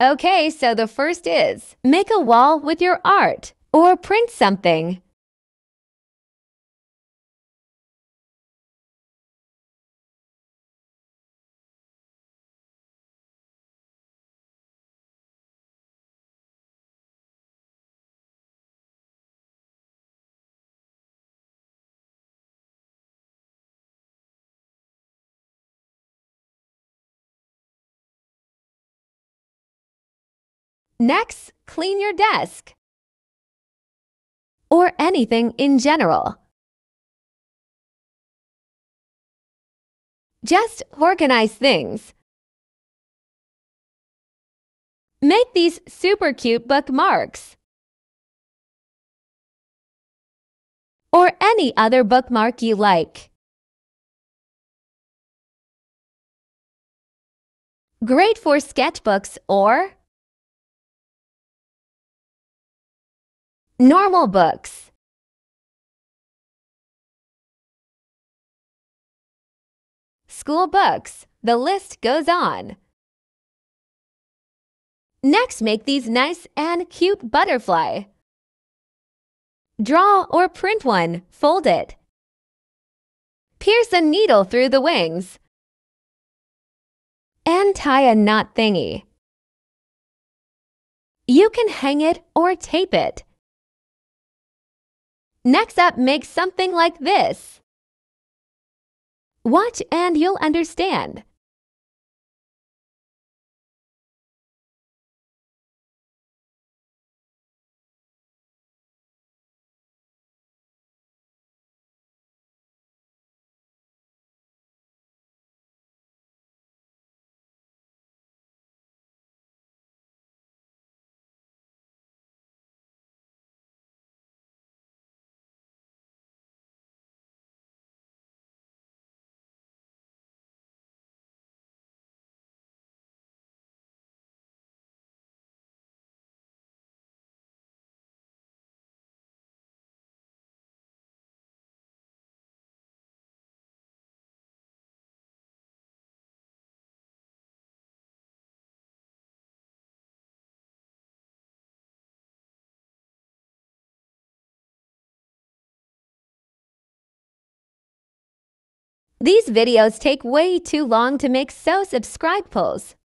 Okay, so the first is make a wall with your art or print something. Next, clean your desk or anything in general. Just organize things. Make these super cute bookmarks. Or any other bookmark you like. Great for sketchbooks or Normal books. School books. The list goes on. Next, make these nice and cute butterfly. Draw or print one, fold it. Pierce a needle through the wings. And tie a knot thingy. You can hang it or tape it. Next up, make something like this. Watch and you'll understand. These videos take way too long to make so subscribe pulls.